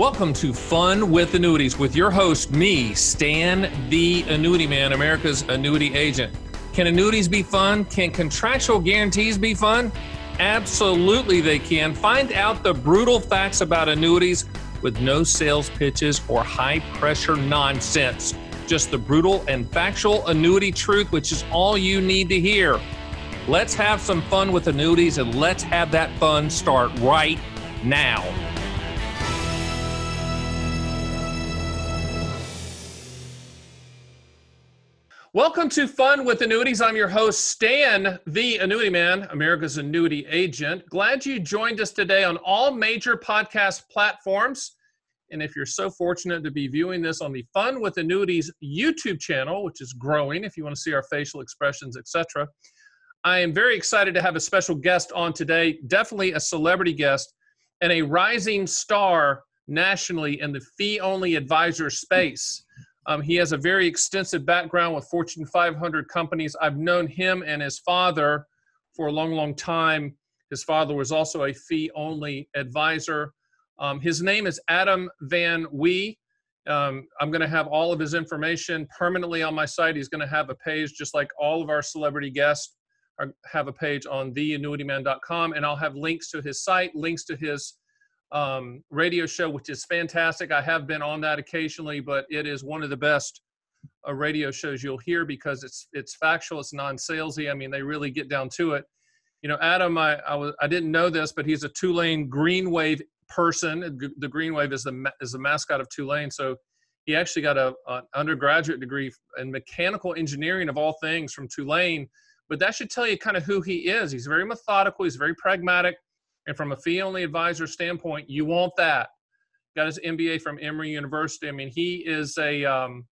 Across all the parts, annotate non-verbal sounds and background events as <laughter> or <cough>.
Welcome to Fun with Annuities with your host, me, Stan the Annuity Man, America's annuity agent. Can annuities be fun? Can contractual guarantees be fun? Absolutely, they can. Find out the brutal facts about annuities with no sales pitches or high pressure nonsense. Just the brutal and factual annuity truth, which is all you need to hear. Let's have some fun with annuities and let's have that fun start right now. Welcome to Fun with Annuities. I'm your host, Stan, the Annuity Man, America's Annuity Agent. Glad you joined us today on all major podcast platforms. And if you're so fortunate to be viewing this on the Fun with Annuities YouTube channel, which is growing, if you want to see our facial expressions, etc., I am very excited to have a special guest on today. Definitely a celebrity guest and a rising star nationally in the fee-only advisor space. Um, he has a very extensive background with Fortune 500 companies. I've known him and his father for a long, long time. His father was also a fee only advisor. Um, his name is Adam Van Wie. Um, I'm going to have all of his information permanently on my site. He's going to have a page just like all of our celebrity guests are, have a page on theannuityman.com, and I'll have links to his site, links to his um, radio show, which is fantastic. I have been on that occasionally, but it is one of the best uh, radio shows you'll hear because it's it's factual, it's non-salesy. I mean, they really get down to it. You know, Adam, I I, was, I didn't know this, but he's a Tulane Green Wave person. The Green Wave is the is the mascot of Tulane, so he actually got a an undergraduate degree in mechanical engineering of all things from Tulane. But that should tell you kind of who he is. He's very methodical. He's very pragmatic and from a fee only advisor standpoint, you want that. Got his MBA from Emory University. I mean, he is a um,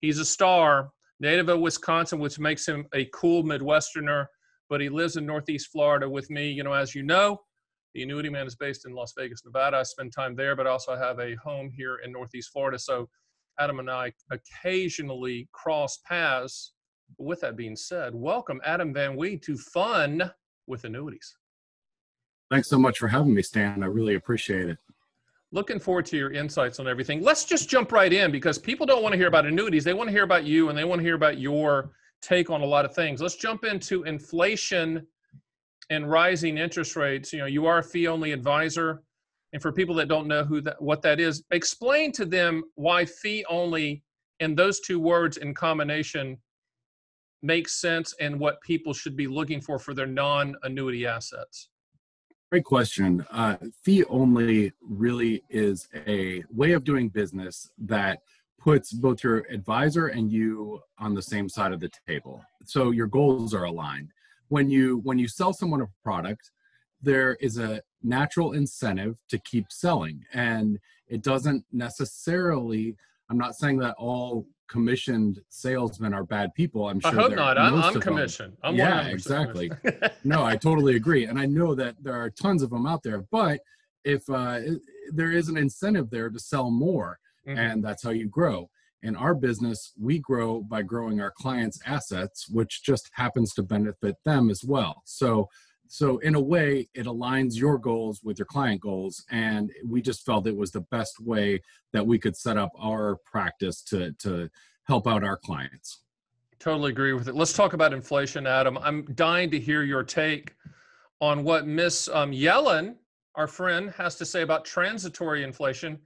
he's a star, native of Wisconsin, which makes him a cool Midwesterner. But he lives in Northeast Florida with me. You know, as you know, the annuity man is based in Las Vegas, Nevada. I spend time there, but also I have a home here in Northeast Florida. So Adam and I occasionally cross paths. With that being said, welcome Adam Van Wie to Fun with Annuities. Thanks so much for having me, Stan. I really appreciate it. Looking forward to your insights on everything. Let's just jump right in because people don't want to hear about annuities. They want to hear about you and they want to hear about your take on a lot of things. Let's jump into inflation and rising interest rates. You know, you are a fee only advisor. And for people that don't know who that, what that is, explain to them why fee only and those two words in combination makes sense and what people should be looking for for their non annuity assets. Great question. Uh, fee only really is a way of doing business that puts both your advisor and you on the same side of the table. So your goals are aligned. When you when you sell someone a product, there is a natural incentive to keep selling, and it doesn't necessarily. I'm not saying that all commissioned salesmen are bad people. I'm sure. I hope not. I'm, I'm commissioned. I'm yeah, exactly. no, I <laughs> totally agree, and I know that there are tons of them out there. But if uh, there is an incentive there to sell more, mm-hmm. and that's how you grow. In our business, we grow by growing our clients' assets, which just happens to benefit them as well. So so in a way it aligns your goals with your client goals and we just felt it was the best way that we could set up our practice to to help out our clients. Totally agree with it. Let's talk about inflation adam. I'm dying to hear your take on what miss um, yellen our friend has to say about transitory inflation.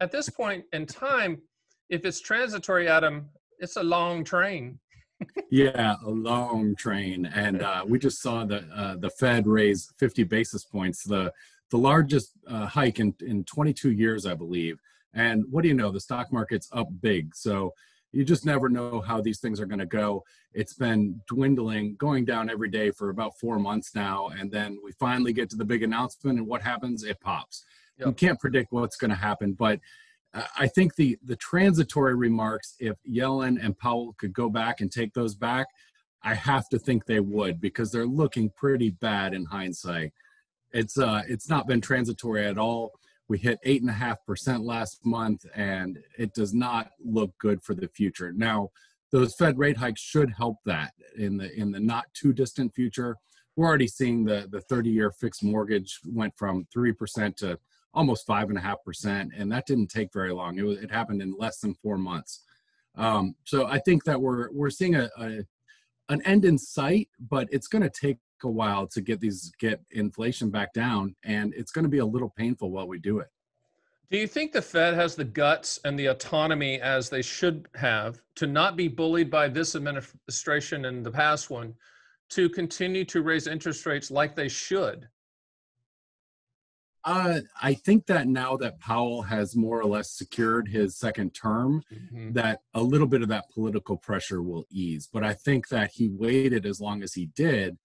At this point in time if it's transitory adam it's a long train yeah, a long train, and uh, we just saw the uh, the Fed raise 50 basis points, the the largest uh, hike in in 22 years, I believe. And what do you know? The stock market's up big, so you just never know how these things are going to go. It's been dwindling, going down every day for about four months now, and then we finally get to the big announcement, and what happens? It pops. Yep. You can't predict what's going to happen, but I think the the transitory remarks, if Yellen and Powell could go back and take those back, I have to think they would because they're looking pretty bad in hindsight. It's uh it's not been transitory at all. We hit eight and a half percent last month, and it does not look good for the future. Now, those Fed rate hikes should help that in the in the not too distant future. We're already seeing the the 30 year fixed mortgage went from three percent to almost five and a half percent, and that didn't take very long. It was it happened in less than four months. Um, so I think that we're we're seeing a, a an end in sight, but it's going to take a while to get these get inflation back down, and it's going to be a little painful while we do it. Do you think the Fed has the guts and the autonomy as they should have to not be bullied by this administration and the past one to continue to raise interest rates like they should? Uh, I think that now that Powell has more or less secured his second term, mm-hmm. that a little bit of that political pressure will ease. But I think that he waited as long as he did,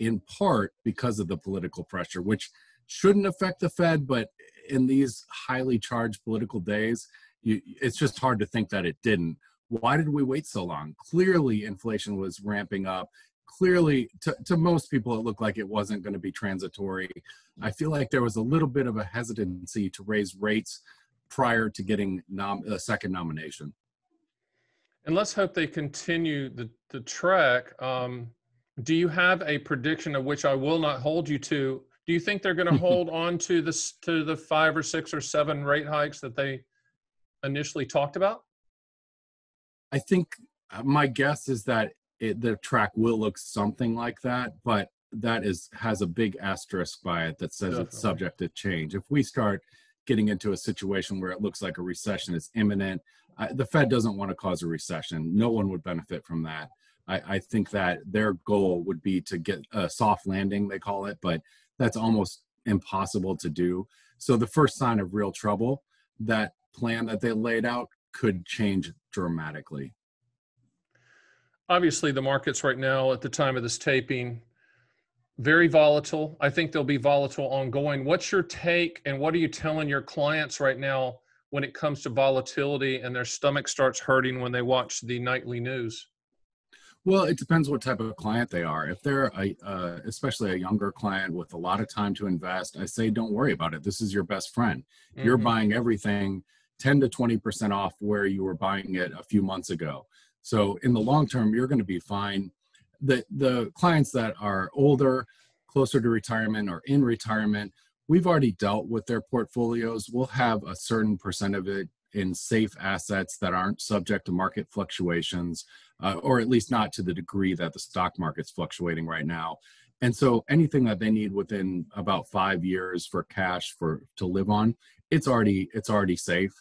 in part because of the political pressure, which shouldn't affect the Fed, but in these highly charged political days, you, it's just hard to think that it didn't. Why did we wait so long? Clearly, inflation was ramping up. Clearly, to, to most people, it looked like it wasn't going to be transitory. I feel like there was a little bit of a hesitancy to raise rates prior to getting nom- a second nomination. And let's hope they continue the, the track. Um, do you have a prediction of which I will not hold you to do you think they're going <laughs> to hold on to this to the five or six or seven rate hikes that they initially talked about? I think uh, my guess is that it, the track will look something like that, but that is has a big asterisk by it that says Definitely. it's subject to change. If we start getting into a situation where it looks like a recession is imminent, uh, the Fed doesn't want to cause a recession. No one would benefit from that. I, I think that their goal would be to get a soft landing, they call it, but that's almost impossible to do. So the first sign of real trouble, that plan that they laid out could change dramatically. Obviously, the markets right now at the time of this taping, very volatile. I think they'll be volatile ongoing. What's your take and what are you telling your clients right now when it comes to volatility and their stomach starts hurting when they watch the nightly news? Well, it depends what type of client they are. If they're a, uh, especially a younger client with a lot of time to invest, I say don't worry about it. This is your best friend. Mm-hmm. You're buying everything 10 to 20% off where you were buying it a few months ago. So in the long term, you're going to be fine. The the clients that are older, closer to retirement or in retirement, we've already dealt with their portfolios. We'll have a certain percent of it in safe assets that aren't subject to market fluctuations, uh, or at least not to the degree that the stock market's fluctuating right now. And so anything that they need within about five years for cash for to live on, it's already it's already safe.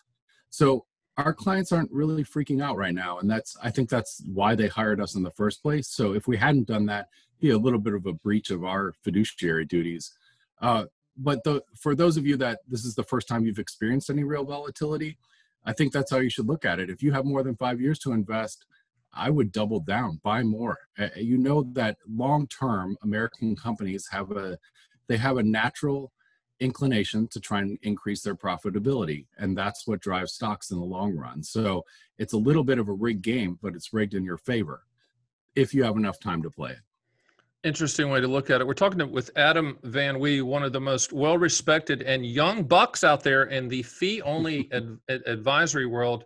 So our clients aren't really freaking out right now, and that's I think that's why they hired us in the first place. So if we hadn't done that, be a little bit of a breach of our fiduciary duties. Uh, but the, for those of you that this is the first time you've experienced any real volatility, I think that's how you should look at it. If you have more than five years to invest, I would double down, buy more. You know that long term, American companies have a they have a natural inclination to try and increase their profitability, and that's what drives stocks in the long run. So it's a little bit of a rigged game, but it's rigged in your favor if you have enough time to play it interesting way to look at it. We're talking with Adam Van Wie, one of the most well respected and young bucks out there in the fee only <laughs> ad- advisory world.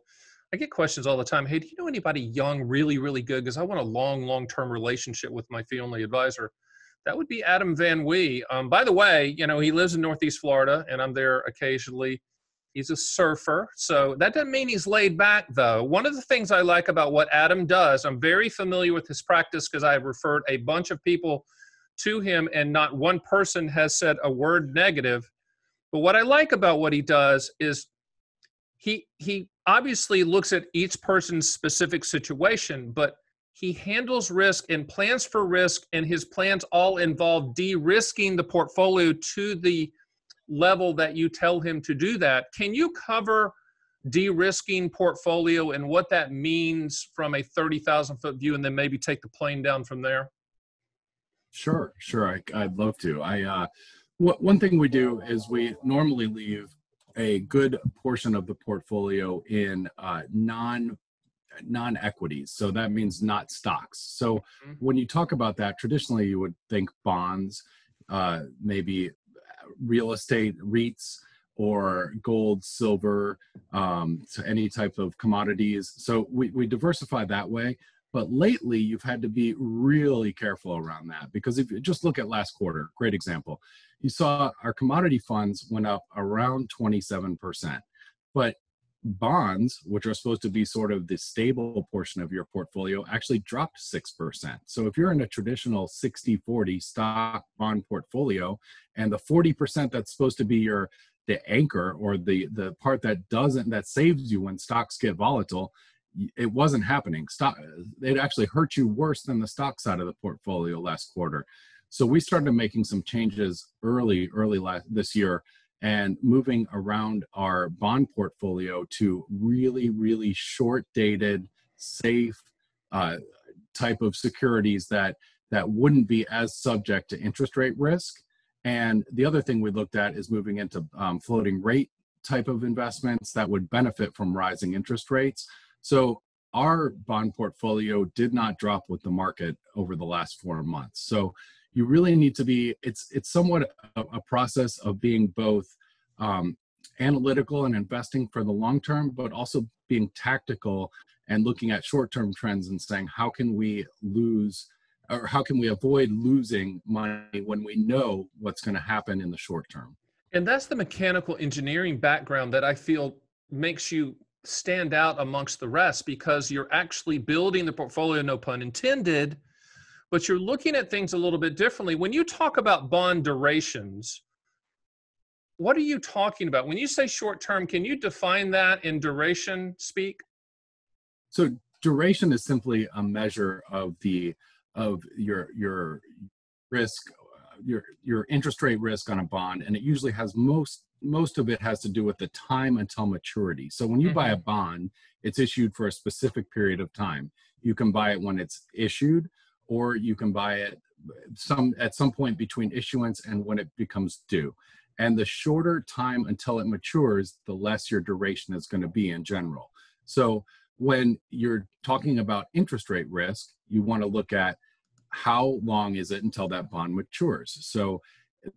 I get questions all the time. Hey, do you know anybody young, really, really good? Because I want a long, long term relationship with my fee only advisor. That would be Adam Van Wie. Um, by the way, you know, he lives in Northeast Florida and I'm there occasionally. He's a surfer. So that doesn't mean he's laid back, though. One of the things I like about what Adam does, I'm very familiar with his practice because I've referred a bunch of people to him, and not one person has said a word negative. But what I like about what he does is he he obviously looks at each person's specific situation, but he handles risk and plans for risk, and his plans all involve de-risking the portfolio to the level that you tell him to do that. Can you cover de-risking portfolio and what that means from a 30,000 foot view and then maybe take the plane down from there? Sure, sure. I, would love to. I, uh, what, one thing we do is we normally leave a good portion of the portfolio in uh, non non equities so that means not stocks so mm-hmm. when you talk about that traditionally you would think bonds uh, maybe real estate REITs or gold, silver, um, to any type of commodities. So we, we diversify that way. But lately, you've had to be really careful around that because if you just look at last quarter, great example, you saw our commodity funds went up around 27%. But bonds, which are supposed to be sort of the stable portion of your portfolio, actually dropped 6%. So if you're in a traditional 60 40 stock bond portfolio, and the 40% that's supposed to be your the anchor or the the part that doesn't that saves you when stocks get volatile it wasn't happening stock it actually hurt you worse than the stock side of the portfolio last quarter so we started making some changes early early last this year and moving around our bond portfolio to really, really short dated, safe uh, type of securities that that wouldn't be as subject to interest rate risk. And the other thing we looked at is moving into um, floating rate type of investments that would benefit from rising interest rates. So our bond portfolio did not drop with the market over the last four months. So you really need to be it's it's somewhat a, a process of being both um, analytical and investing for the long term but also being tactical and looking at short-term trends and saying how can we lose or how can we avoid losing money when we know what's going to happen in the short term? And that's the mechanical engineering background that i feel makes you stand out amongst the rest because you're actually building the portfolio no pun intended but you're looking at things a little bit differently. When you talk about bond durations, what are you talking about? When you say short term, can you define that in duration speak? So duration is simply a measure of the of your your risk your your interest rate risk on a bond and it usually has most most of it has to do with the time until maturity. So when you mm-hmm. buy a mm-hmm. bond, it's issued for a specific period of time. You can buy it when it's issued or you can buy it some at some point between issuance and when it becomes due. And the shorter time until it matures, the less your duration is going to be in general. So when you're talking about interest rate risk, you want to look at how long is it until that bond matures. So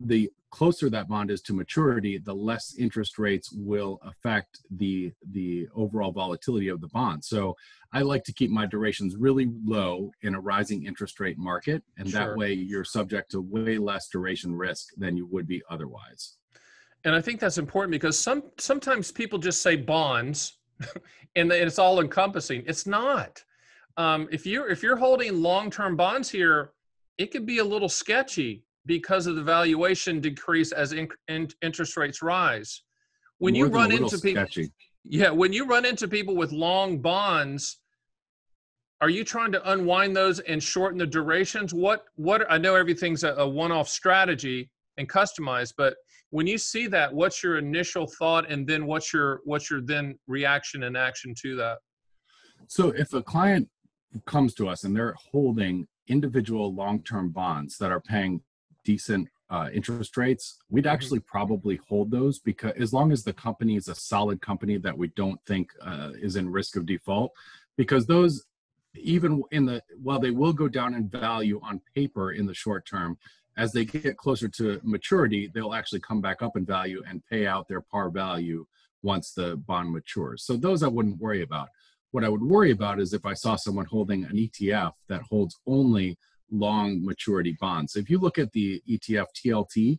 the closer that bond is to maturity, the less interest rates will affect the the overall volatility of the bond. So I like to keep my durations really low in a rising interest rate market, and sure. that way you're subject to way less duration risk than you would be otherwise. And I think that's important because some sometimes people just say bonds, <laughs> and it's all encompassing. It's not. Um, if you're if you're holding long term bonds here, it could be a little sketchy because of the valuation decrease as in, in, interest rates rise. When More you run into people, sketchy. yeah, when you run into people with long bonds, are you trying to unwind those and shorten the durations? What what I know everything's a, a one-off strategy and customized, but when you see that, what's your initial thought, and then what's your what's your then reaction and action to that? So if a client comes to us and they're holding individual long-term bonds that are paying decent uh, interest rates, we'd mm-hmm. actually probably hold those because as long as the company is a solid company that we don't think uh, is in risk of default, because those even in the while they will go down in value on paper in the short term, as they get closer to maturity, they'll actually come back up in value and pay out their par value once the bond matures. So those I wouldn't worry about. What I would worry about is if I saw someone holding an ETF that holds only long maturity bonds. If you look at the ETF TLT,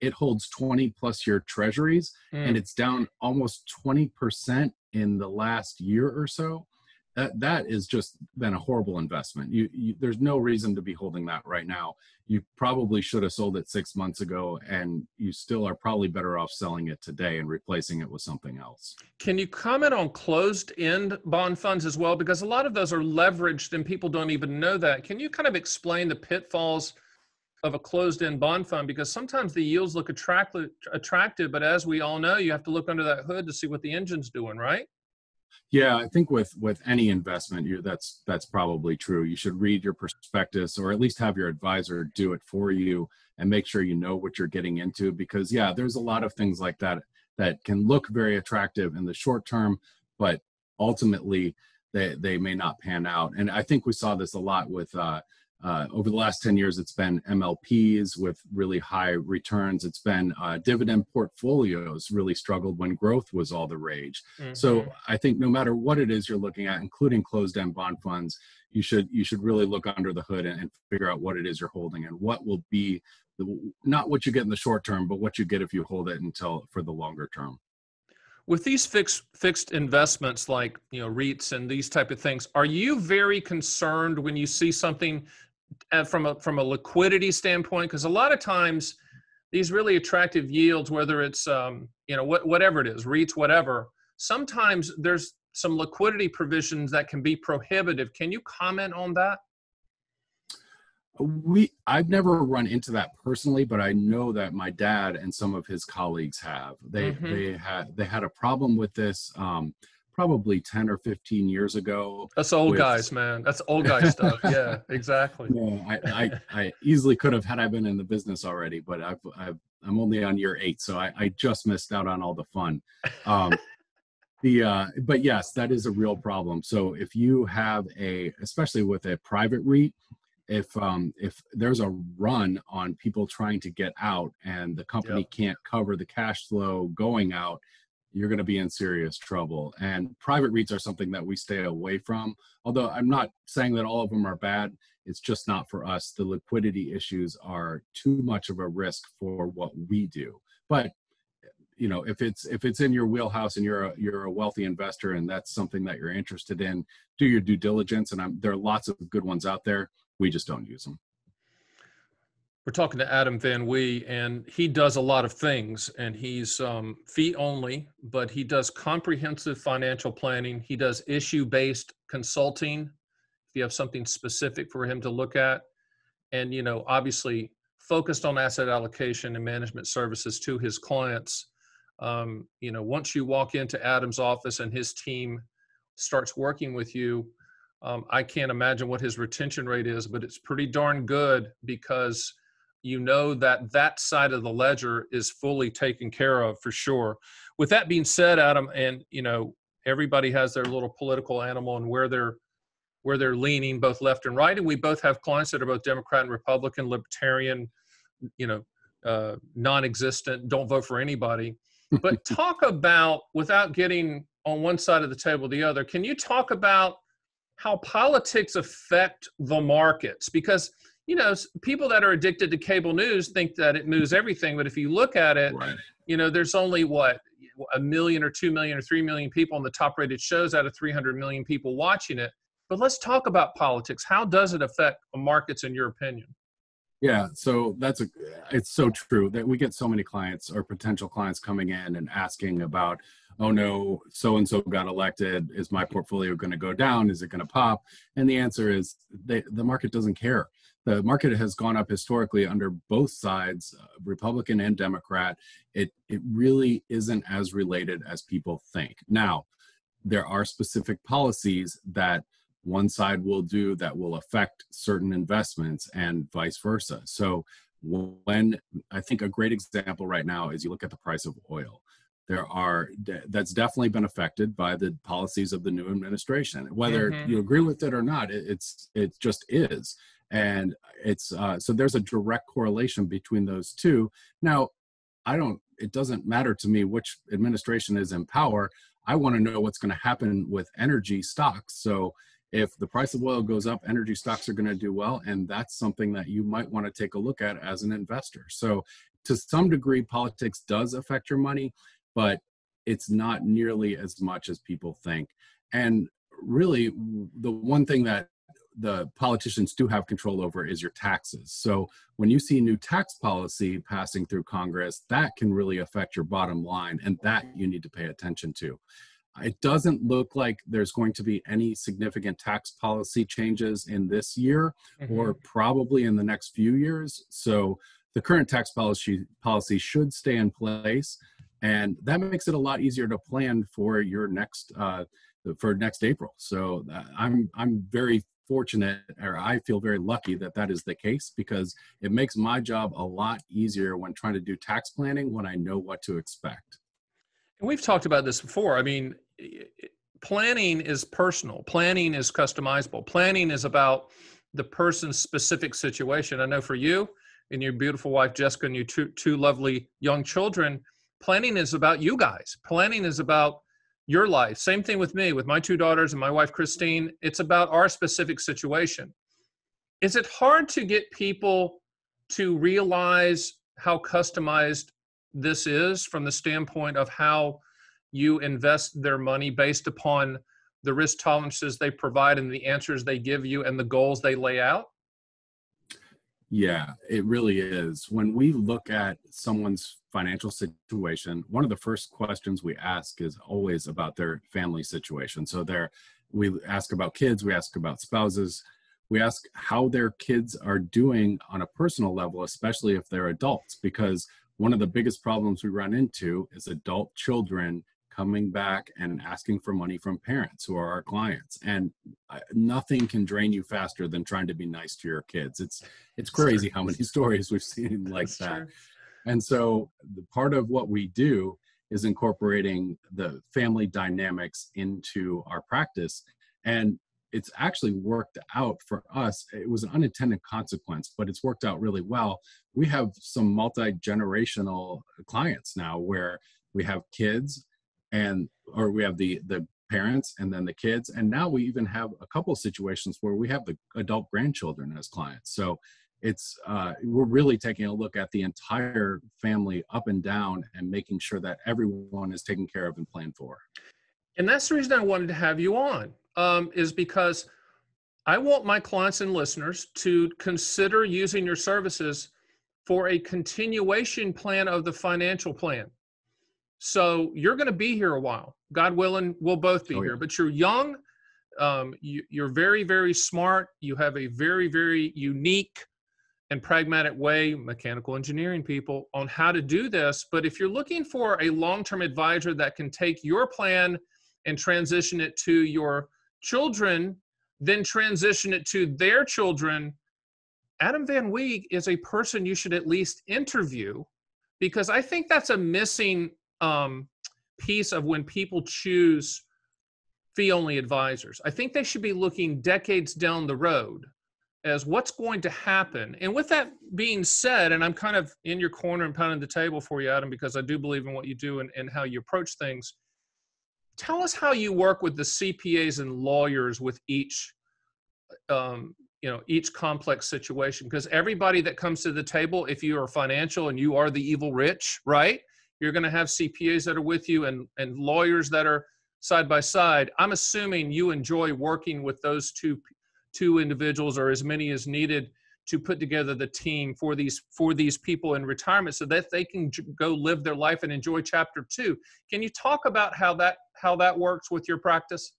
it holds 20 plus year treasuries mm. and it's down almost 20% in the last year or so that that is just been a horrible investment. You, you, there's no reason to be holding that right now. You probably should have sold it six months ago, and you still are probably better off selling it today and replacing it with something else. Can you comment on closed-end bond funds as well? Because a lot of those are leveraged, and people don't even know that. Can you kind of explain the pitfalls? of a closed-end bond fund because sometimes the yields look attractive, attractive, but as we all know, you have to look under that hood to see what the engine's doing, right? Yeah, I think with with any investment, you that's that's probably true. You should read your prospectus or at least have your advisor do it for you and make sure you know what you're getting into because yeah, there's a lot of things like that that can look very attractive in the short term, but ultimately they they may not pan out. And I think we saw this a lot with uh, uh, over the last 10 years, it's been MLPs with really high returns. It's been uh, dividend portfolios really struggled when growth was all the rage. Mm-hmm. So I think no matter what it is you're looking at, including closed-end bond funds, you should you should really look under the hood and, and figure out what it is you're holding and what will be the, not what you get in the short term, but what you get if you hold it until for the longer term with these fixed fixed investments like you know REITs and these type of things, are you very concerned when you see something from a from a liquidity standpoint? Because a lot of times these really attractive yields, whether it's um, you know what, whatever it is, REITs, whatever, sometimes there's some liquidity provisions that can be prohibitive. Can you comment on that? we i've never run into that personally but i know that my dad and some of his colleagues have they mm-hmm. they had they had a problem with this um, probably 10 or 15 years ago that's old with, guys man. That's old guy stuff. <laughs> Yeah exactly. Yeah I, I, I easily could have had i been in the business already but i've, I've i'm only on year eight so i, I just missed out on all the fun. Um, <laughs> the uh, but yes that is a real problem. So if you have a especially with a private reit if um, if there's a run on people trying to get out and the company yep. can't cover the cash flow going out you're going to be in serious trouble and private REITs are something that we stay away from although i'm not saying that all of them are bad it's just not for us. The liquidity issues are too much of a risk for what we do. But you know if it's if it's in your wheelhouse and you're a you're a wealthy investor and that's something that you're interested in do your due diligence and I'm, there are lots of good ones out there. We just don't use them. We're talking to Adam Van Wie, and he does a lot of things. And he's um, fee only, but he does comprehensive financial planning. He does issue based consulting. If you have something specific for him to look at, and you know, obviously focused on asset allocation and management services to his clients. Um, you know, once you walk into Adam's office and his team starts working with you, um, I can't imagine what his retention rate is, but it's pretty darn good because you know that that side of the ledger is fully taken care of for sure. With that being said, Adam, and you know everybody has their little political animal and where they're where they're leaning both left and right, and we both have clients that are both Democrat and Republican, Libertarian, you know, uh, non-existent, don't vote for anybody. <laughs> But talk about without getting on one side of the table the other. Can you talk about how politics affect the markets because you know people that are addicted to cable news think that it moves everything but if you look at it right. you know there's only what a million or 2 million or 3 million people on the top rated shows out of 300 million people watching it but let's talk about politics how does it affect the markets in your opinion yeah so that's a it's so true that we get so many clients or potential clients coming in and asking about oh no, so and so got elected. Is my portfolio going to go down? Is it going to pop? And the answer is they, the market doesn't care. The market has gone up historically under both sides, uh, Republican and Democrat. It it really isn't as related as people think. Now, there are specific policies that one side will do that will affect certain investments and vice versa. So when I think a great example right now is you look at the price of oil there are that's definitely been affected by the policies of the new administration whether mm-hmm. you agree with it or not it, it's it just is and it's uh, so there's a direct correlation between those two. Now i don't it doesn't matter to me which administration is in power. I want to know what's going to happen with energy stocks. So if the price of oil goes up energy stocks are going to do well and that's something that you might want to take a look at as an investor. So to some degree politics does affect your money but it's not nearly as much as people think. And really, the one thing that the politicians do have control over is your taxes. So when you see new tax policy passing through Congress, that can really affect your bottom line, and that you need to pay attention to. It doesn't look like there's going to be any significant tax policy changes in this year mm-hmm. or probably in the next few years. So the current tax policy policy should stay in place and that makes it a lot easier to plan for your next uh, for next April. So uh, I'm I'm very fortunate, or I feel very lucky that that is the case because it makes my job a lot easier when trying to do tax planning when I know what to expect. And we've talked about this before. I mean, planning is personal. Planning is customizable. Planning is about the person's specific situation. I know for you and your beautiful wife Jessica and your two, two lovely young children, planning is about you guys. Planning is about your life. Same thing with me, with my two daughters and my wife Christine. It's about our specific situation. Is it hard to get people to realize how customized this is from the standpoint of how you invest their money based upon the risk tolerances they provide and the answers they give you and the goals they lay out? Yeah, it really is. When we look at someone's financial situation, one of the first questions we ask is always about their family situation. So there we ask about kids, we ask about spouses, we ask how their kids are doing on a personal level, especially if they're adults, because one of the biggest problems we run into is adult children coming back and asking for money from parents who are our clients. And uh, nothing can drain you faster than trying to be nice to your kids. It's it's crazy how many <laughs> stories we've seen like That's that. true. and so the part of what we do is incorporating the family dynamics into our practice. And it's actually worked out for us. It was an unintended consequence but it's worked out really well. We have some multi-generational clients now where we have kids and or we have the the parents and then the kids and now we even have a couple situations where we have the adult grandchildren as clients. So it's uh, we're really taking a look at the entire family up and down and making sure that everyone is taken care of and planned for. And that's the reason i wanted to have you on um, is because i want my clients and listeners to consider using your services for a continuation plan of the financial plan so you're going to be here a while. God willing, we'll both be oh, yeah. here. But you're young. Um, you, you're very, very smart. You have a very, very unique and pragmatic way, mechanical engineering people, on how to do this. But if you're looking for a long term advisor that can take your plan and transition it to your children, then transition it to their children, Adam Van Wie is a person you should at least interview because I think that's a missing um, piece of when people choose fee only advisors. I think they should be looking decades down the road as what's going to happen. And with that being said, and I'm kind of in your corner and pounding the table for you, Adam, because I do believe in what you do and, and how you approach things. Tell us how you work with the CPAs and lawyers with each, um, you know, each complex situation. Because everybody that comes to the table, if you are financial and you are the evil rich, right? You're going to have CPAs that are with you and, and lawyers that are side by side. I'm assuming you enjoy working with those two two individuals or as many as needed to put together the team for these for these people in retirement so that they can go live their life and enjoy chapter 2 can you talk about how that how that works with your practice?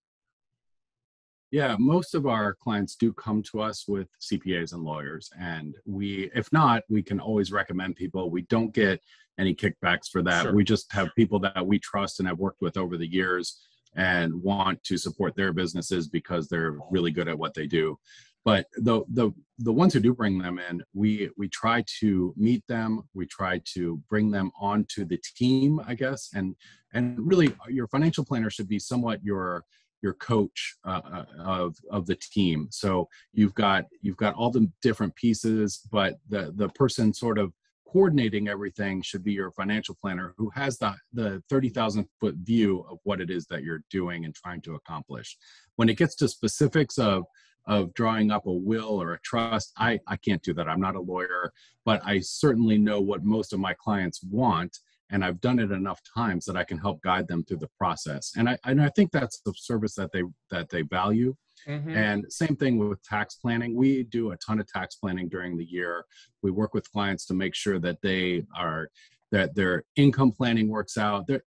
Yeah most of our clients do come to us with cpas and lawyers and we if not we can always recommend people. We don't get any kickbacks for that. Sure. We just have people that we trust and have worked with over the years and want to support their businesses because they're really good at what they do. But the the the ones who do bring them in, we we try to meet them. We try to bring them onto the team, I guess, and and really your financial planner should be somewhat your your coach uh, uh of of the team. So you've got you've got all the different pieces, but the the person sort of coordinating everything should be your financial planner who has the, the 30,000 foot view of what it is that you're doing and trying to accomplish. When it gets to specifics of, of drawing up a will or a trust, I, I can't do that. I'm not a lawyer, but I certainly know what most of my clients want. And I've done it enough times that I can help guide them through the process. And I, and I think that's the service that they, that they value. Mm-hmm. And same thing with tax planning. We do a ton of tax planning during the year. We work with clients to make sure that they are that their income planning works out. They're,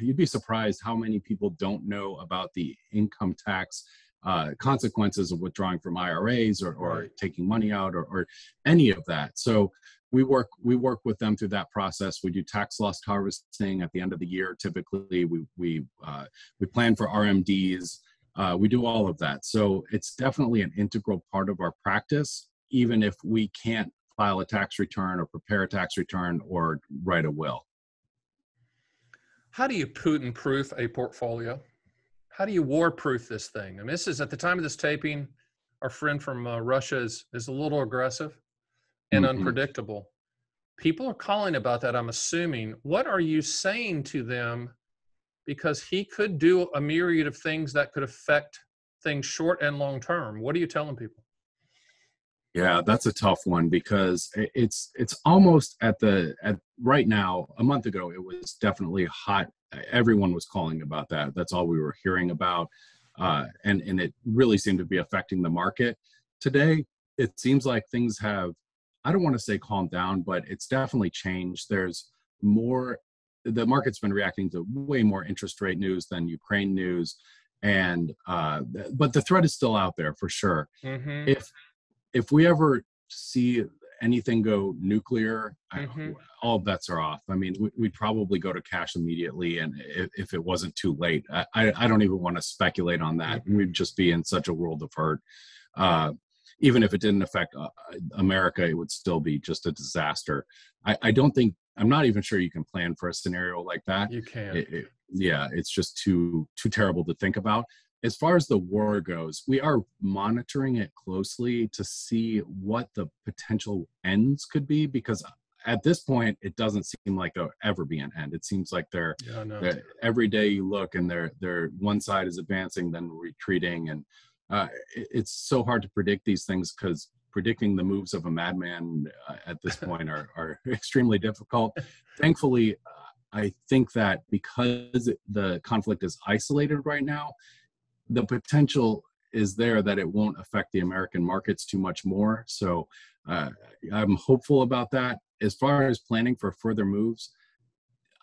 you'd be surprised how many people don't know about the income tax uh, consequences of withdrawing from IRAs or, or right. taking money out or, or any of that. So we work we work with them through that process. We do tax loss harvesting at the end of the year. Typically, we we uh, we plan for RMDs. Uh, we do all of that. So it's definitely an integral part of our practice, even if we can't file a tax return or prepare a tax return or write a will. How do you Putin proof a portfolio? How do you war proof this thing? I mean, this is at the time of this taping, our friend from uh, Russia is is a little aggressive and Mhm. unpredictable. People are calling about that. I'm assuming. What are you saying to them? Because he could do a myriad of things that could affect things short and long term. What are you telling people? Yeah, that's a tough one because it's it's almost at the at right now. A month ago, it was definitely hot. Everyone was calling about that. That's all we were hearing about, uh, and and it really seemed to be affecting the market. Today, it seems like things have. I don't want to say calmed down, but it's definitely changed. There's more. The market's been reacting to way more interest rate news than Ukraine news, and uh, but the threat is still out there for sure Mm-hmm. if if we ever see anything go nuclear I- Mhm. all bets are off i mean we, we'd probably go to cash immediately and if, if it wasn't too late i, I I don't even want to speculate on that Mhm. we'd just be in such a world of hurt uh, even if it didn't affect uh, america it would still be just a disaster I, I don't think i'm not even sure you can plan for a scenario like that You can. it, it, yeah it's just too too terrible to think about as far as the war goes we are monitoring it closely to see what the potential ends could be because at this point it doesn't seem like there'll ever be an end it seems like they're, yeah, know. they're every day you look and they're they're one side is advancing then retreating and uh, it's so hard to predict these things because predicting the moves of a madman uh, at this <laughs> point are, are <laughs> extremely difficult <laughs> thankfully uh, I think that because the conflict is isolated right now, the potential is there that it won't affect the American markets too much more. So uh, I'm hopeful about that. As far as planning for further moves,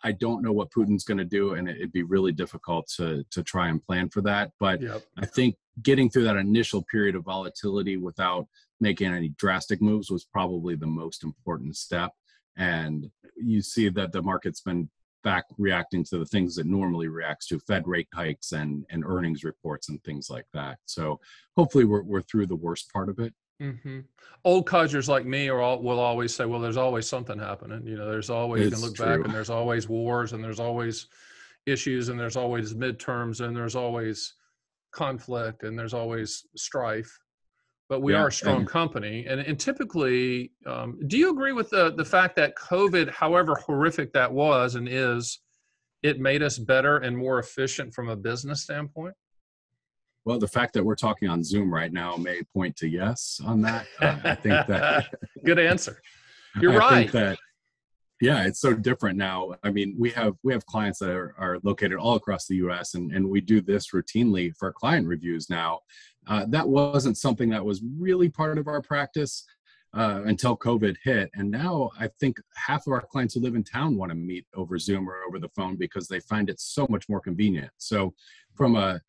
I don't know what Putin's going to do, and it'd be really difficult to to try and plan for that. But Yep. I think getting through that initial period of volatility without making any drastic moves was probably the most important step. And you see that the market's been back reacting to the things it normally reacts to Fed rate hikes and, and earnings reports and things like that. So hopefully we're, we're through the worst part of it. hmm Old codgers like me are all, will always say, "Well, there's always something happening." You know, there's always you can It's look back, and there's always wars, and there's always issues, and there's always midterms, and there's always conflict, and there's always strife. But we Yeah, are a strong and- company, and and typically, um, do you agree with the the fact that COVID, however horrific that was and is, it made us better and more efficient from a business standpoint? Well, the fact that we're talking on Zoom right now may point to yes on that. Uh, I think that <laughs> Good answer. <laughs> You're I right. that yeah, it's so different now. I mean, we have we have clients that are, are located all across the U.S. and and we do this routinely for client reviews now. Uh, that wasn't something that was really part of our practice uh, until COVID hit, and now I think half of our clients who live in town want to meet over Zoom or over the phone because they find it so much more convenient. So, from a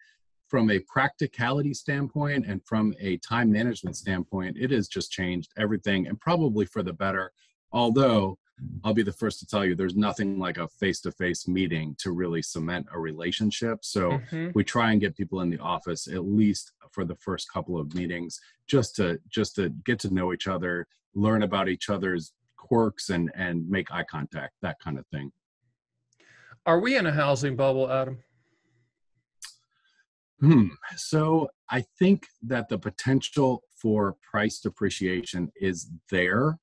from a practicality standpoint and from a time management standpoint, it has just changed everything and probably for the better. Although I'll be the first to tell you, there's nothing like a face to face meeting to really cement a relationship. So Mhm. we try and get people in the office at least for the first couple of meetings just to just to get to know each other, learn about each other's quirks and and make eye contact, that kind of thing. Are we in a housing bubble, Adam? Hmm. So I think that the potential for price depreciation is there,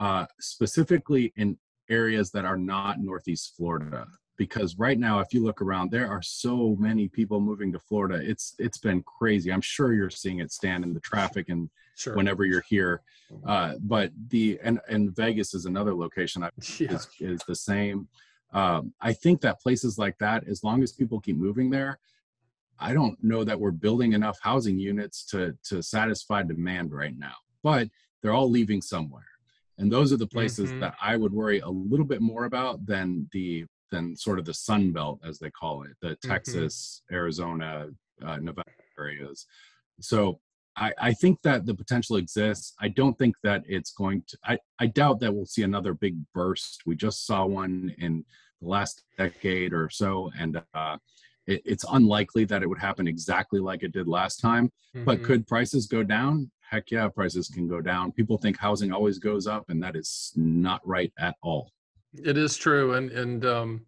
uh, specifically in areas that are not Northeast Florida. Because right now, if you look around, there are so many people moving to Florida. It's it's been crazy. I'm sure you're seeing it stand in the traffic and Sure. whenever you're here. Uh, but the and and Vegas is another location I <laughs> yeah. is, is the same. Um, I think that places like that, as long as people keep moving there, I don't know that we're building enough housing units to to satisfy demand right now. But they're all leaving somewhere, and those are the places Mhm. that I would worry a little bit more about than the than sort of the Sun Belt as they call it, the Texas, Arizona, uh, Nevada areas. So I, I think that the potential exists. I don't think that it's going to. I, I doubt that we'll see another big burst. We just saw one in the last decade or so, and uh, it, it's unlikely that it would happen exactly like it did last time. But Mhm. could prices go down? Heck yeah, prices can go down. People think housing always goes up, and that is not right at all. It is true, and and um,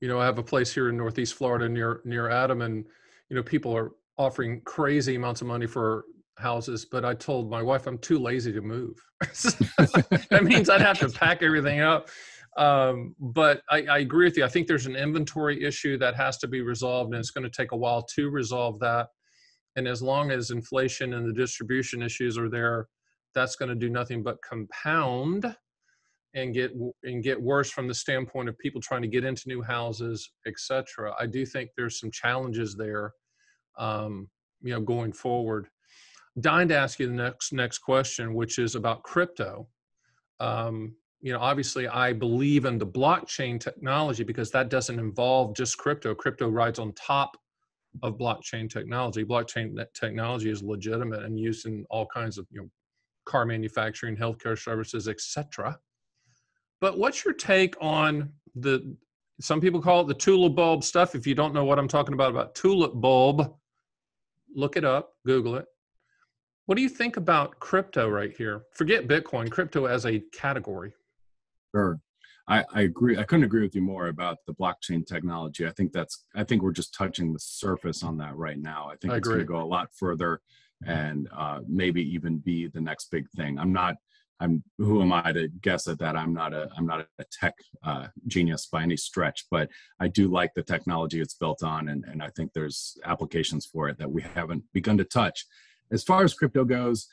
you know, I have a place here in Northeast Florida near near Adam, and you know, people are offering crazy amounts of money for houses, but I told my wife I'm too lazy to move. <laughs> that means I'd have to pack everything up. Um, but I, I, agree with you. I think there's an inventory issue that has to be resolved, and it's going to take a while to resolve that. And as long as inflation and the distribution issues are there, that's going to do nothing but compound and get and get worse from the standpoint of people trying to get into new houses, etc. I do think there's some challenges there, um, you know, going forward. Dying to ask you the next next question, which is about crypto. Um, you know, obviously, I believe in the blockchain technology because that doesn't involve just crypto. Crypto rides on top of blockchain technology. Blockchain technology is legitimate and used in all kinds of you know, car manufacturing, healthcare services, etc. But what's your take on the? Some people call it the tulip bulb stuff. If you don't know what I'm talking about about tulip bulb, look it up, Google it. What do you think about crypto right here? Forget Bitcoin, crypto as a category. Sure. I, I, agree. I couldn't agree with you more about the blockchain technology. I think that's. I think we're just touching the surface on that right now. I think I it's going to go a lot further, and uh, maybe even be the next big thing. I'm not. I'm. Who am I to guess at that? I'm not a. I'm not a tech uh, genius by any stretch, but I do like the technology it's built on, and and I think there's applications for it that we haven't begun to touch as far as crypto goes,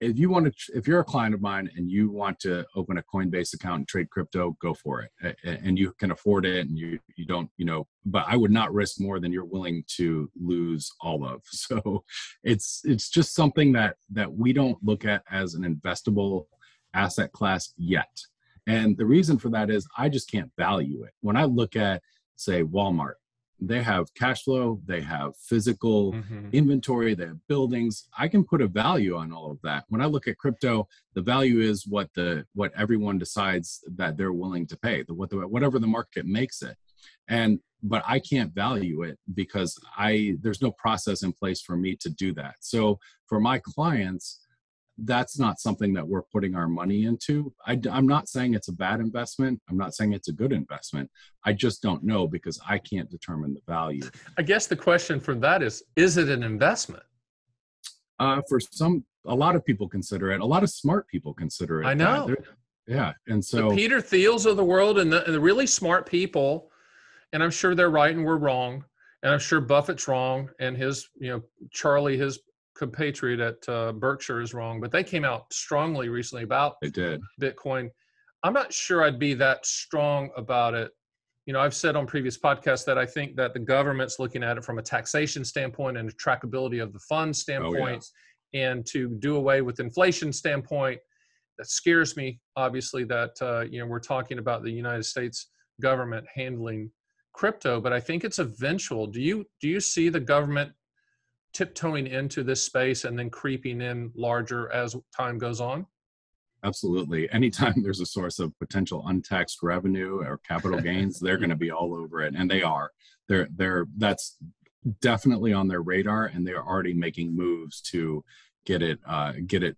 if you want to, if you're a client of mine and you want to open a Coinbase account and trade crypto, go for it, and you can afford it, and you you don't, you know. But I would not risk more than you're willing to lose all of. <laughs> So, it's it's just something that that we don't look at as an investable asset class yet. And the reason for that is I just can't value it. When I look at, say, Walmart, they have cash flow they have physical mm-hmm. inventory they have buildings. I can put a value on all of that. When i look at crypto the value is what the what everyone decides that they're willing to pay the, what the, whatever the market makes it. And but i can't value it because i there's no process in place for me to do that. So for my clients that's not something that we're putting our money into. I, am not saying it's a bad investment. I'm not saying it's a good investment. I just don't know because I can't determine the value. I guess the question from that is is it an investment? Uh, for some, a lot of people consider it. A lot of smart people consider it. I know. yeah. And so the Peter Thiels of the world and the, and the really smart people, and I'm sure they're right and we're wrong. And I'm sure Buffett's wrong and his, you know, Charlie, his compatriot at uh, Berkshire is wrong, but they came out strongly recently about they did Bitcoin. I'm not sure I'd be that strong about it. You know, I've said on previous podcasts that I think that the government's looking at it from a taxation standpoint and a trackability of the fund standpoint, oh, yeah. and to do away with inflation standpoint. That scares me. Obviously, that uh, you know we're talking about the United States government handling crypto, but I think it's eventual. Do you do you see the government tiptoeing into this space and then creeping in larger as time goes on? Absolutely. Anytime <laughs> there's a source of potential untaxed revenue or capital gains, they're going to be all over it, and they are. They're they're that's definitely on their radar, and they're already making moves to get it uh, get it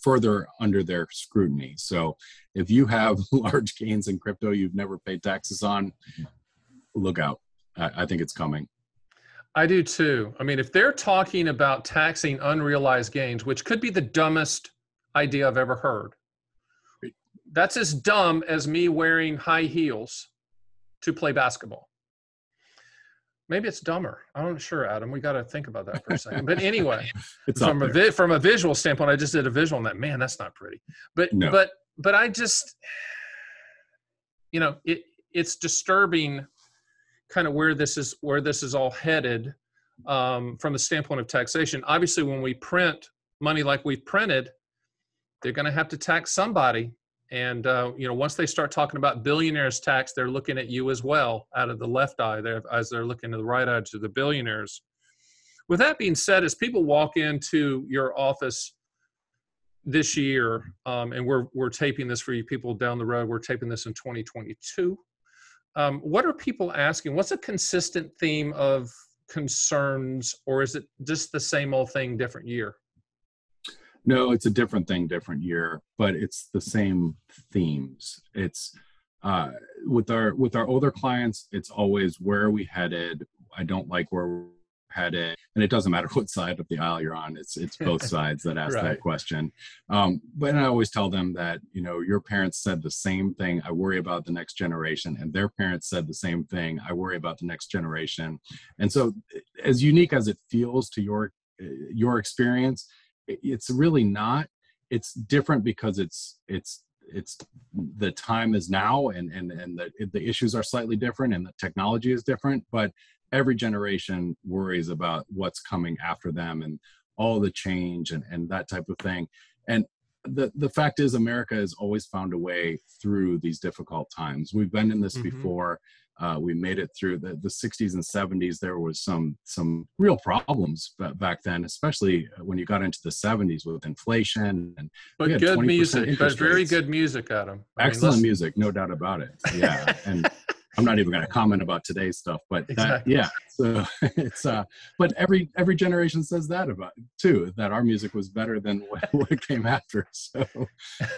further under their scrutiny. So, if you have <laughs> large gains in crypto you've never paid taxes on, look out. I, I think it's coming. I do too. I mean, if they're talking about taxing unrealized gains, which could be the dumbest idea I've ever heard, that's as dumb as me wearing high heels to play basketball. Maybe it's dumber. I'm not sure, Adam. We got to think about that for a second. But anyway, <laughs> from a vi- from a visual standpoint, I just did a visual on that. Man, that's not pretty. But no. but but I just, you know, it it's disturbing kind of where this is where this is all headed um, from the standpoint of taxation. Obviously, when we print money like we've printed, they're going to have to tax somebody. And uh, you know, once they start talking about billionaires tax, they're looking at you as well out of the left eye, there as they're looking to the right eye to the billionaires. With that being said, as people walk into your office this year, um, and we're we're taping this for you people down the road. We're taping this in 2022 um, what are people asking? What's a consistent theme of concerns, or is it just the same old thing, different year? No, it's a different thing, different year, but it's the same themes. It's uh, with our with our older clients, it's always where are we headed? I don't like where we're and it doesn't matter <laughs> what side of the aisle you're on. It's it's both <laughs> sides that ask right. that question. Um, but i always tell them that you know your parents said the same thing. I worry about the next generation and their parents said the same thing. I worry about the next generation. And so as unique as it feels to your your experience it's really not. It's different because it's it's it's the time is now and and and the the issues are slightly different and the technology is different. But every generation worries about what's coming after them and all the change and and that type of thing. And the the fact is america has always found a way through these difficult times. We've been in this mm-hmm. before. Uh, we made it through the, the 60s and 70s there was some some real problems back then especially when you got into the 70s with inflation and but good music but very good music adam. I excellent mean, music no doubt about it. Yeah and <laughs> i'm not even going to comment about today's stuff but exactly. that, yeah so <laughs> it's uh but every every generation says that about too that our music was better than <laughs> what, what came after so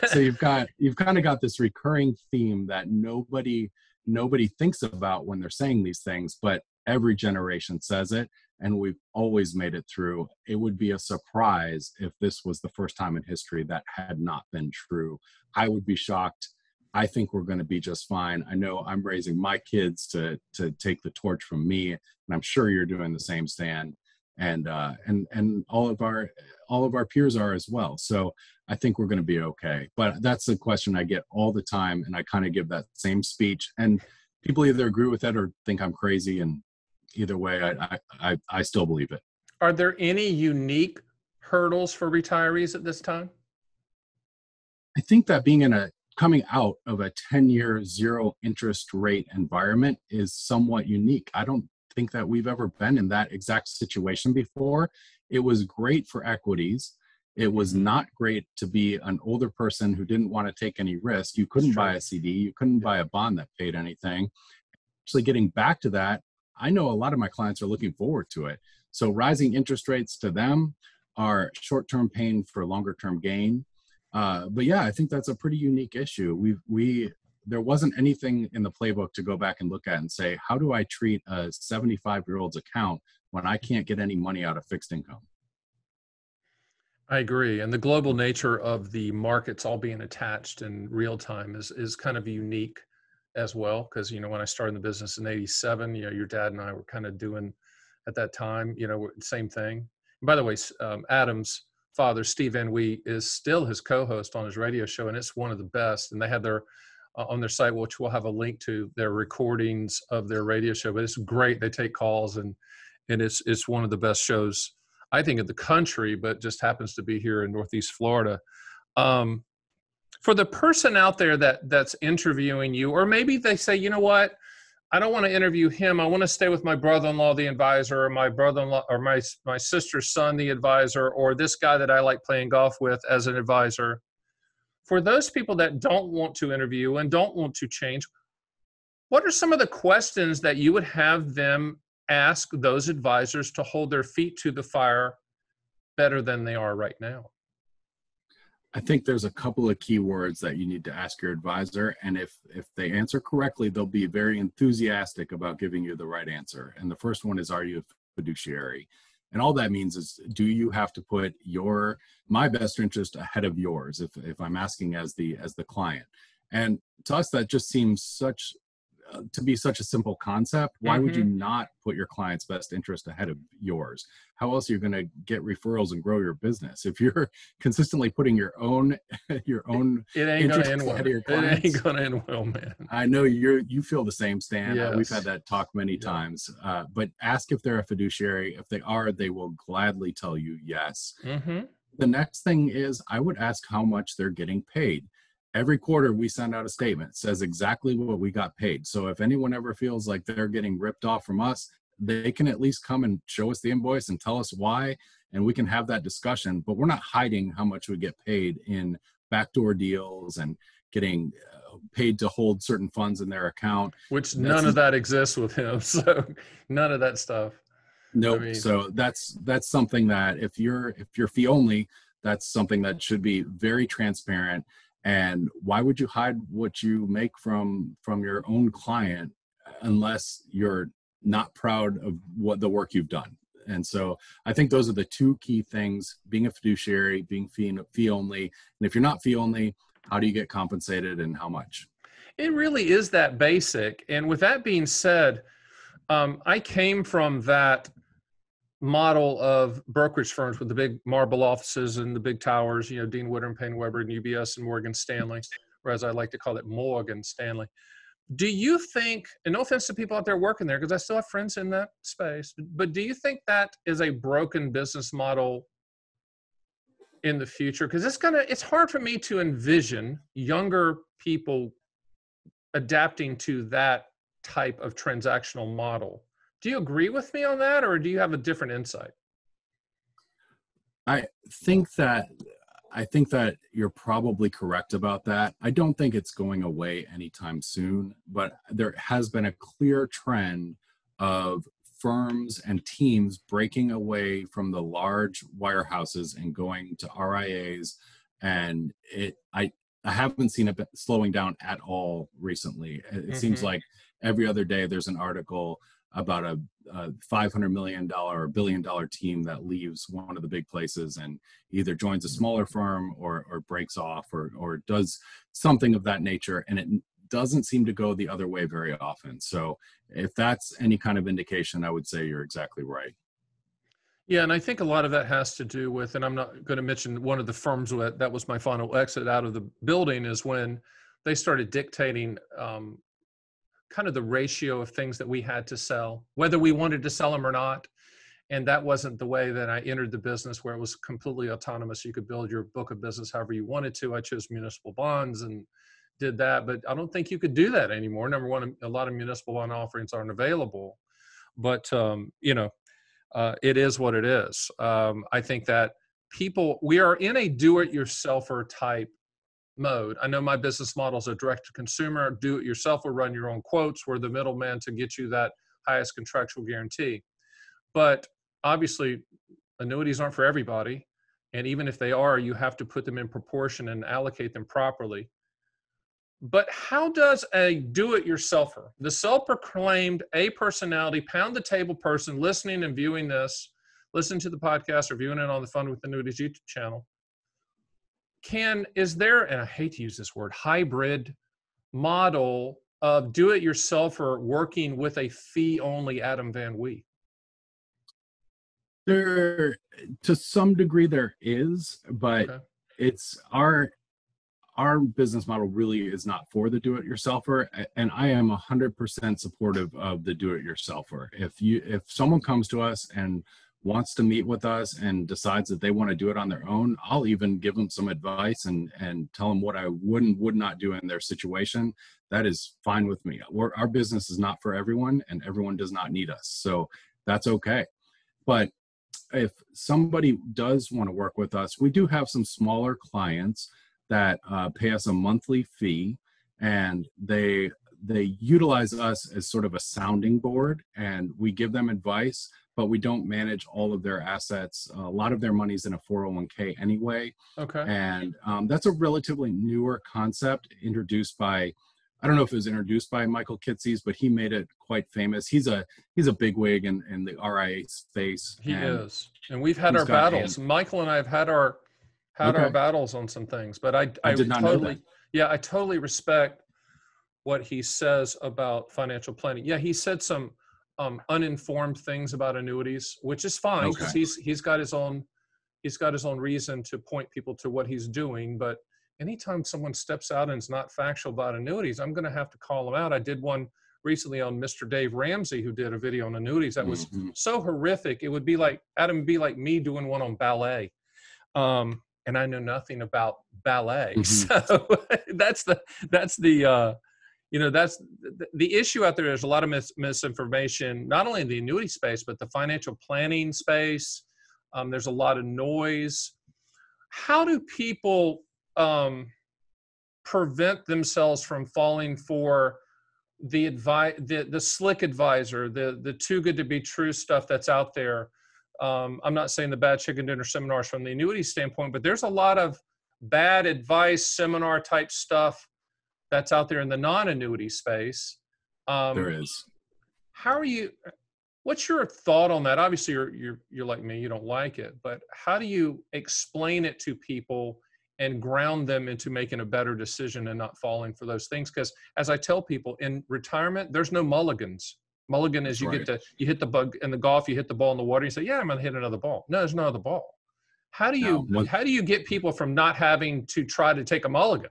so you've got you've kind of got this recurring theme that nobody nobody thinks about when they're saying these things, but every generation says it, and we've always made it through. It would be a surprise if this was the first time in history that had not been true. I would be shocked. I think we're going to be just fine. I know I'm raising my kids to to take the torch from me, and I'm sure you're doing the same, Stan and uh, and and all of our all of our peers are as well. So I think we're going to be okay. But that's a question I get all the time, and I kind of give that same speech, and people either agree with it or think I'm crazy. And either way, I I I still believe it. Are there any unique hurdles for retirees at this time? I think that being in a coming out of a 10 year zero interest rate environment is somewhat unique. I don't think that we've ever been in that exact situation before. It was great for equities. It was mm-hmm. not great to be an older person who didn't want to take any risk. You couldn't buy a CD, you couldn't buy a bond that paid anything. Actually, getting back to that, I know a lot of my clients are looking forward to it. So, rising interest rates to them are short term pain for longer term gain. Uh, but yeah, I think that's a pretty unique issue. We we there wasn't anything in the playbook to go back and look at and say, how do I treat a 75 year old's account when I can't get any money out of fixed income? I agree. And the global nature of the markets all being attached in real time is, is kind of unique as well. Cause, you know, when I started in the business in 87, you know, your dad and I were kind of doing at that time, you know, same thing. And by the way, um, Adam's father, Steve Wie, is still his co host on his radio show, and it's one of the best. And they had their uh, on their site, which we'll have a link to their recordings of their radio show. But it's great. They take calls and and it's it's one of the best shows I think in the country, but just happens to be here in Northeast Florida. Um, for the person out there that that's interviewing you, or maybe they say, you know what, I don't want to interview him. I want to stay with my brother-in-law, the advisor, or my brother-in-law, or my my sister's son, the advisor, or this guy that I like playing golf with as an advisor for those people that don't want to interview and don't want to change, what are some of the questions that you would have them ask those advisors to hold their feet to the fire better than they are right now? I think there's a couple of keywords that you need to ask your advisor, and if if they answer correctly, they'll be very enthusiastic about giving you the right answer. And the first one is, "Are you a fiduciary?" and all that means is do you have to put your my best interest ahead of yours if if i'm asking as the as the client and to us that just seems such to be such a simple concept why mm-hmm. would you mm-hmm. not put your client's best interest ahead of yours how else are you going to get referrals and grow your business if you're <laughs> consistently putting your own <laughs> your own it ain't gonna end well it ain't gonna end well man i know you're you feel the same stan yes. we've had that talk many yeah. times uh, but ask if they're a fiduciary if they are they will gladly tell you yes mm-hmm. the next thing is i would ask how much they're getting paid every quarter we send out a statement says exactly what we got paid. So if anyone ever feels like they're getting ripped off from us they can at least come and show us the invoice and tell us why and we can have that discussion. But we're not hiding how much we get paid in backdoor deals and getting uh, paid to hold certain funds in their account. Which none of that exists with him <laughs> so none of that stuff. No nope. I mean, so that's that's something that if you're if you're fee only that's something that should be very transparent and why would you hide what you make from from your own client unless you're not proud of what the work you've done And so I think those are the two key things: being a fiduciary, being fee fee only, and if you're not fee only, how do you get compensated and how much? It really is that basic. And with that being said, um, I came from that model of brokerage firms with the big marble offices and the big towers, you know, Dean Witter and PaineWebber and UBS and Morgan Stanley, or as I like to call it, Morgan Stanley. Do you think, and no offense to people out there working there, because I still have friends in that space, but do you think that is a broken business model in the future? Because it's gonna, it's hard for me to envision younger people adapting to that type of transactional model. Do you agree with me on that, or do you have a different insight? I think that I think that you're probably correct about that. I don't think it's going away anytime soon, but there has been a clear trend of firms and teams breaking away from the large wirehouses and going to RIAs and it I I haven't seen it slowing down at all recently. It mm-hmm. seems like every other day there's an article about a, a 500 million dollar or billion dollar team that leaves one of the big places and either joins a smaller firm or or breaks off or or does something of that nature and it doesn't seem to go the other way very often. So if that's any kind of indication i would say you're exactly right. Yeah, and I think a lot of that has to do with, and I'm not going to mention one of the firms that that was my final exit out of the building is when they started dictating um, kind of the ratio of things that we had to sell, whether we wanted to sell them or not. And that wasn't the way that I entered the business where it was completely autonomous. You could build your book of business however you wanted to. I chose municipal bonds and did that, but I don't think you could do that anymore. Number one, a lot of municipal bond offerings aren't available. But, um, you know, uh, it is what it is. Um, I think that people, we are in a do it yourselfer type mode. I know my business model is a direct to consumer, do it yourself or run your own quotes. We're the middleman to get you that highest contractual guarantee. But obviously, annuities aren't for everybody. And even if they are, you have to put them in proportion and allocate them properly. But how does a do it yourselfer, the self proclaimed A personality, pound the table person listening and viewing this, listening to the podcast or viewing it on the Fun with Annuities YouTube channel, can is there and i hate to use this word hybrid model of do it yourselfer working with a fee only adam Van Wie? there to some degree there is but okay. it's our our business model really is not for the do-it-yourselfer and i am 100% supportive of the do-it-yourselfer if you if someone comes to us and wants to meet with us and decides that they want to do it on their own, I'll even give them some advice and and tell them what I would and would not do in their situation. That is fine with me. We're, our business is not for everyone, and everyone does not need us, so that's okay. But if somebody does want to work with us, we do have some smaller clients that uh, pay us a monthly fee, and they they utilize us as sort of a sounding board, and we give them advice but we don't manage all of their assets. a lot of their money's in a 401k anyway. Okay. And um, that's a relatively newer concept introduced by, I don't know if it was introduced by Michael Kitces, but he made it quite famous. He's a he's a bigwig in, in the RIA space. He is, and we've had our battles. Michael and I have had our had okay. our battles on some things, but I I, I did not totally yeah I totally respect what he says about financial planning. Yeah, he said some um, uninformed things about annuities, which is fine because okay. he's he's got his own he's got his own reason to point people to what he's doing. But anytime someone steps out and is not factual about annuities, I'm going to have to call them out. I did one recently on Mr. Dave Ramsey, who did a video on annuities that was mm-hmm. so horrific. It would be like Adam would be like me doing one on ballet. Um, and I know nothing about ballet. <laughs> Mm-hmm. So <laughs> that's the that's the uh, you know that's the, the issue out there there's a lot of mis- misinformation not only in the annuity space but the financial planning space. Um, there's a lot of noise. How do people um, prevent themselves from falling for the advice the, the slick advisor the the too good to be true stuff that's out there? Um, i'm not saying the bad chicken dinner seminars from the annuity standpoint but there's a lot of bad advice seminar type stuff that's out there in the non-annuity space. Um, there is. How are you? What's your thought on that? Obviously, you're you're you're like me. You don't like it, but how do you explain it to people and ground them into making a better decision and not falling for those things? Because as I tell people, in retirement, there's no mulligans. Mulligan is you right. get to you hit the bug in the golf, you hit the ball in the water, you say, "Yeah, I'm going to hit another ball." No, there's no other ball. How do you no, how do you get people from not having to try to take a mulligan?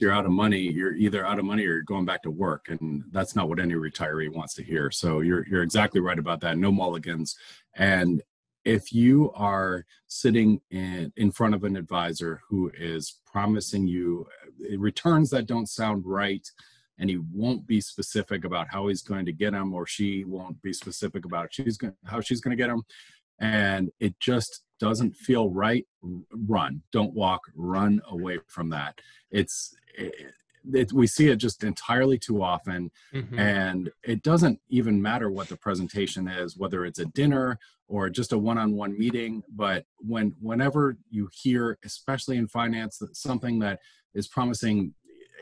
You're out of money you're either out of money or you're going back to work and that's not what any retiree wants to hear. So you're you're exactly right about that no mulligans. And if you are sitting in in front of an advisor who is promising you uh, returns that don't sound right and he won't be specific about how he's going to get them or she won't be specific about she's going how she's going to get them and it just doesn't feel right run. Don't walk run away from that. It's it, it, we see it just entirely too often mm-hmm. and it doesn't even matter what the presentation is whether it's a dinner or just a one-on-one meeting but when whenever you hear especially in finance that something that is promising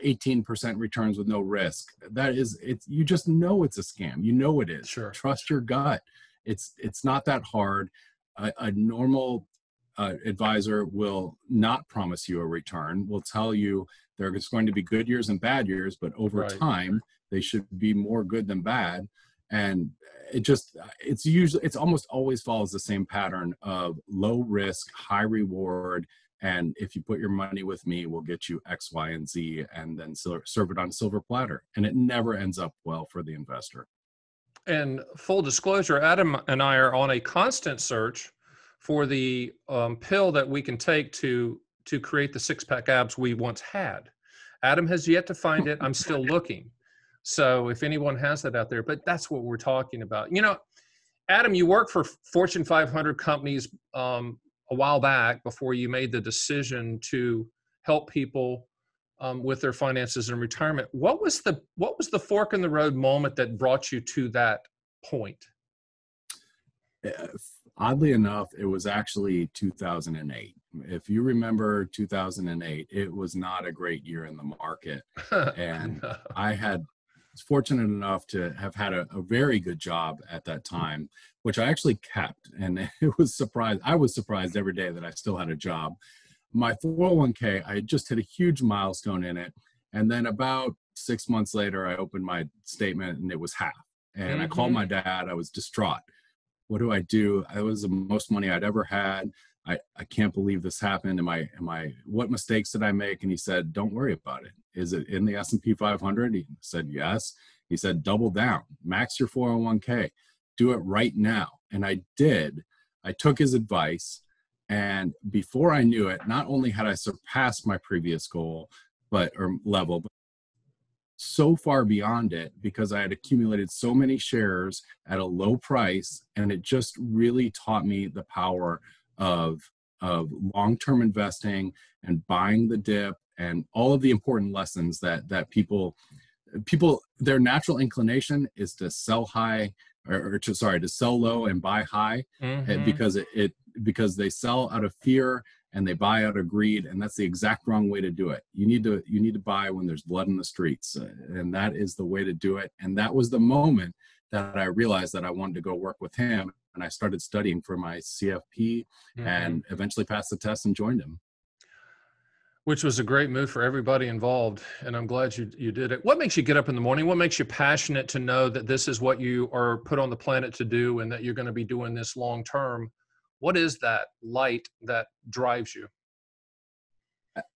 18% returns with no risk that is it's you just know it's a scam. You know it is. Sure. Trust your gut it's it's not that hard. A, a normal uh, advisor will not promise you a return will tell you there's going to be good years and bad years but over right. time they should be more good than bad. And it just it's usually it's almost always follows the same pattern of low risk high reward and if you put your money with me we'll get you x y and z and then serve it on a silver platter. And it never ends up well for the investor and full disclosure adam and i are on a constant search for the um, pill that we can take to to create the six pack abs we once had. Adam has yet to find it. I'm still <laughs> looking. So if anyone has that out there, but that's what we're talking about. You know, Adam, you worked for Fortune 500 companies um, a while back before you made the decision to help people um, with their finances in retirement. What was the what was the fork in the road moment that brought you to that point? oddly enough, it was actually 2008. If you remember 2008, it was not a great year in the market. <laughs> and no. I had was fortunate enough to have had a, a, very good job at that time, which I actually kept. And <laughs> it was surprised. I was surprised every day that I still had a job. My 401k, I just hit a huge milestone in it. And then about six months later, I opened my statement and it was half. And mm-hmm. I called my mm-hmm. dad. I was distraught what do I do? It was the most money I'd ever had. I, I can't believe this happened. Am I, am I, what mistakes did I make? And he said, don't worry about it. Is it in the S&P 500? He said, yes. He said, double down, max your 401k, do it right now. And I did. I took his advice. And before I knew it, not only had I surpassed my previous goal, but or level, but so far beyond it because I had accumulated so many shares at a low price, and it just really taught me the power of of long-term investing and buying the dip and all of the important lessons that that people people their natural inclination is to sell high or, or to sorry to sell low and buy high eh, mm-hmm. because it, it because they sell out of fear and they buy out of greed and that's the exact wrong way to do it. You need to you need to buy when there's blood in the streets uh, and that is the way to do it. And that was the moment that i realized that i wanted to go work with him and i started studying for my cfp mm-hmm. and eventually passed the test and joined him. Which was a great move for everybody involved and i'm glad you, you did it. What makes you get up in the morning? What makes you passionate to know that this is what you are put on the planet to do and that you're going to be doing this long term what is that light that drives you?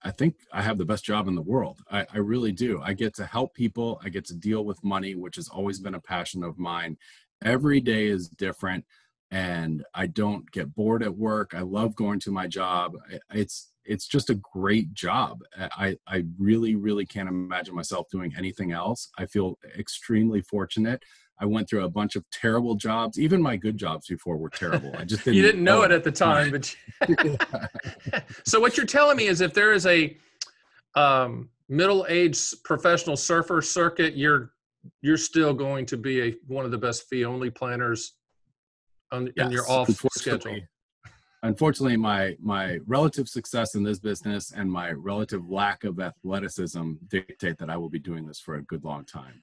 I think i have the best job in the world. I, I, really do. I get to help people. I get to deal with money which has always been a passion of mine. Every day is different and i don't get bored at work. I love going to my job. It's it's just a great job. I i really really can't imagine myself doing anything else. I feel extremely fortunate I went through a bunch of terrible jobs. Even my good jobs before were terrible. I just <laughs> didn't. you didn't know, know it at the <laughs> time, but. <laughs> so what you're telling me is, if there is a um, middle-aged professional surfer circuit, you're you're still going to be a one of the best fee-only planners on, yes, in your off schedule. Unfortunately, my my relative success in this business and my relative lack of athleticism dictate that I will be doing this for a good long time.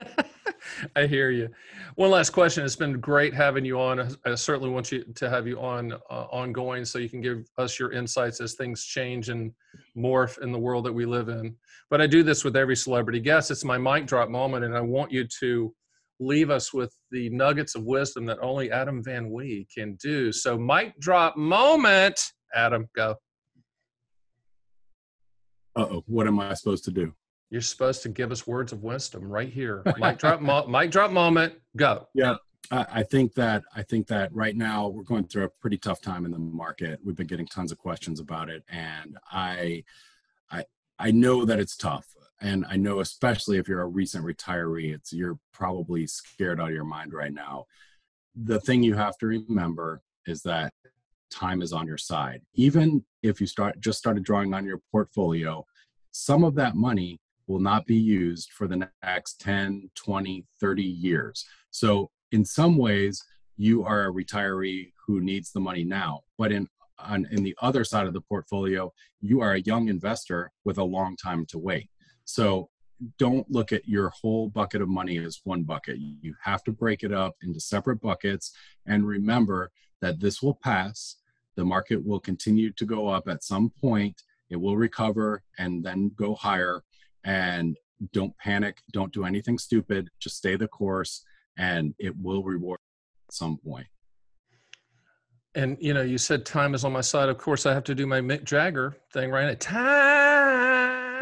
<laughs> I hear you. One last question. It's been great having you on. I certainly want you to have you on uh, ongoing so you can give us your insights as things change and morph in the world that we live in. But I do this with every celebrity guest. It's my mic drop moment, and I want you to leave us with the nuggets of wisdom that only Adam Van Wie can do. So, mic drop moment. Adam, go. Uh oh, what am I supposed to do? You're supposed to give us words of wisdom right here. <laughs> mic drop, mo- mic drop moment. Go. Yeah, I think that I think that right now we're going through a pretty tough time in the market. We've been getting tons of questions about it, and I, I, I know that it's tough, and I know especially if you're a recent retiree, it's you're probably scared out of your mind right now. The thing you have to remember is that time is on your side. Even if you start just started drawing on your portfolio, some of that money will not be used for the next 10, 20, 30 years. So, in some ways, you are a retiree who needs the money now. But in on, in the other side of the portfolio, you are a young investor with a long time to wait. So don't look at your whole bucket of money as one bucket. You have to break it up into separate buckets and remember that this will pass. The market will continue to go up at some point. It will recover and then go higher and don't panic don't do anything stupid just stay the course and it will reward at some point. And you know you said time is on my side. Of course i have to do my mick jagger thing right? Time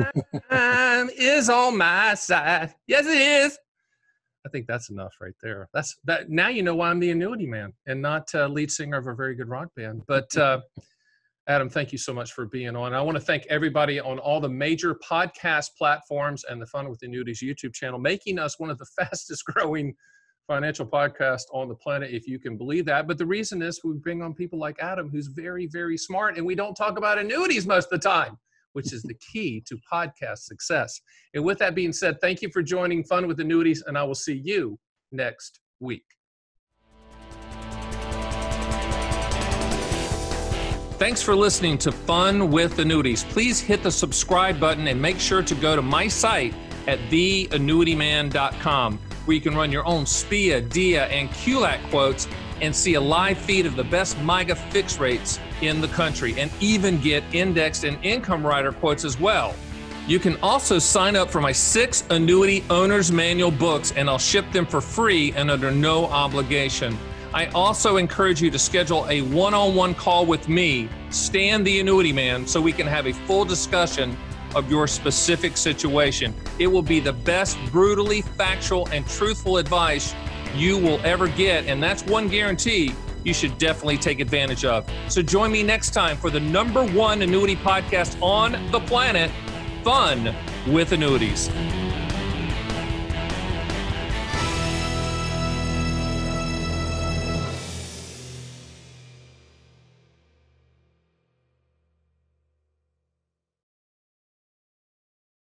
<laughs> is on my side. Yes it is. I think that's enough right there. That's that now you know why i'm the annuity man and not uh, lead singer of a very good rock band. But uh, Adam, thank you so much for being on. I want to thank everybody on all the major podcast platforms and the Fun with Annuities YouTube channel, making us one of the <laughs> fastest growing financial podcasts on the planet, if you can believe that. But the reason is we bring on people like Adam, who's very, very smart, and we don't talk about annuities most of the time, which is the <laughs> key to podcast success. And with that being said, thank you for joining Fun with Annuities, and I will see you next week. Thanks for listening to Fun with Annuities. Please hit the subscribe button and make sure to go to my site at theannuityman.com where you can run your own SPIA, DIA, and QLAC quotes and see a live feed of the best MYGA fixed rates in the country and even get indexed and income rider quotes as well. You can also sign up for my six annuity owner's manual books and I'll ship them for free and under no obligation. I also encourage you to schedule a one on one call with me, Stan the Annuity Man, so we can have a full discussion of your specific situation. It will be the best, brutally factual, and truthful advice you will ever get. And that's one guarantee you should definitely take advantage of. So join me next time for the number one annuity podcast on the planet Fun with Annuities.